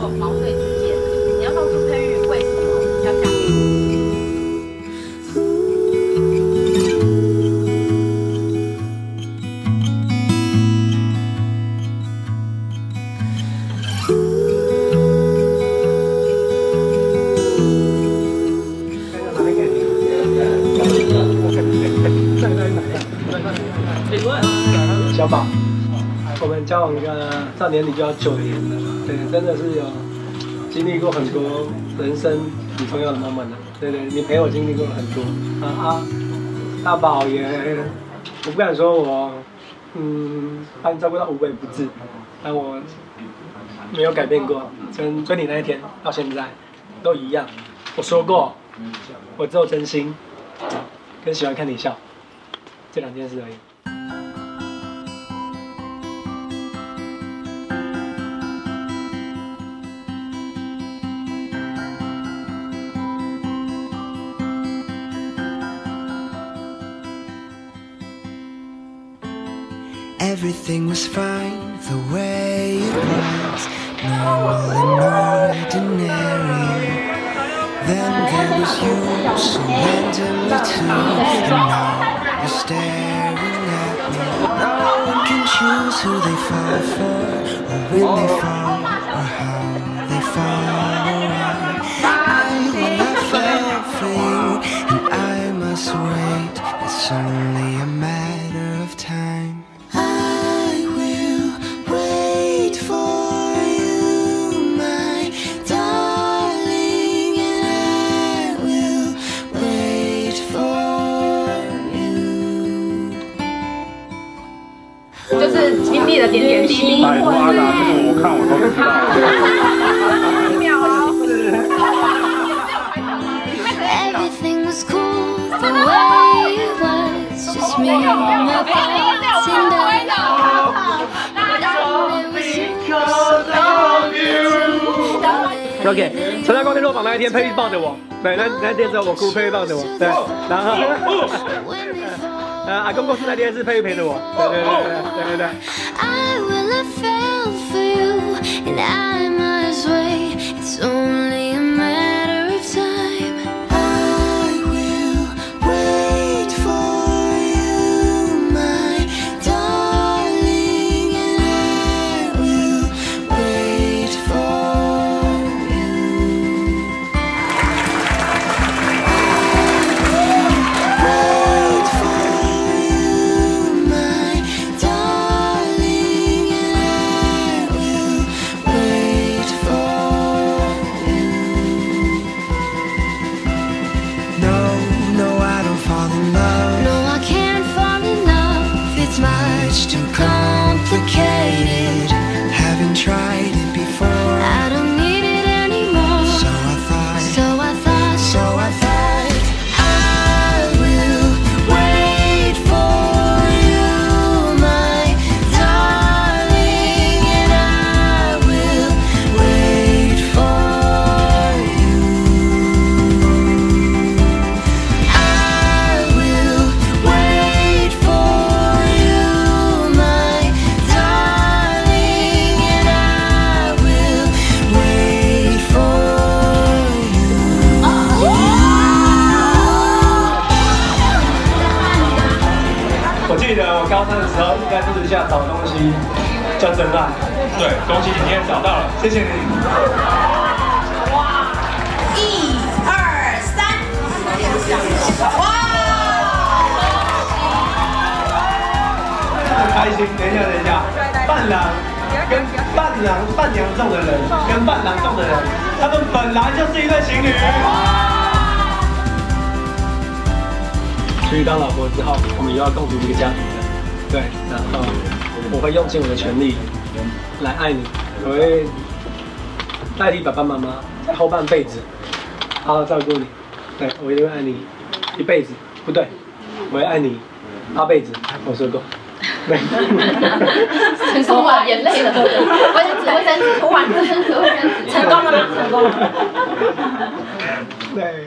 做毛遂自荐，你要告诉佩玉为什么要嫁给我。小宝，我们交往个上年底就要九年了，对，真的是有经历过很多人生很重要的 moment 的，对对，你陪我经历过了很多啊啊，大宝也，我不敢说我，嗯，把你照顾到无微不至，但我没有改变过，跟跟你那一天到现在都一样。我说过，我只有真心跟喜欢看你笑这两件事而已。Everything was fine the way it was, normal and ordinary. Then there was you, so randomly too, and you're staring at me. No one can choose who they fall for, or when they fall, or how they fall. I will not fall for you, and I must wait. It's only 就是经历的点点滴滴。百花啦，这个我看我都不知道。OK，参加冠军落榜那一天，佩玉抱着我，对，那那天只有我哭，佩玉抱着我，对，然后。呃，阿公过世那天是佩玉陪着我，对对对对对对 much too complicated. 高三的时候应该就是下找东西叫真爱，对，恭喜你今天找到了。谢谢你。一二三，哇！很开心。等一下，等一下，伴郎跟伴郎伴娘中的人跟伴郎中的人，他们本来就是一对情侣。所以当老婆之后，我们又要共组一个家庭了。对，然后我会用尽我的全力来爱你，我会代替爸爸妈妈后半辈子好好照顾你。对，我一定会爱你一辈子，不对，我会爱你八辈子。我说过。对。涂完眼泪了，卫生纸，卫生纸，涂完卫生纸，卫生纸，成功了吗？成功了。对。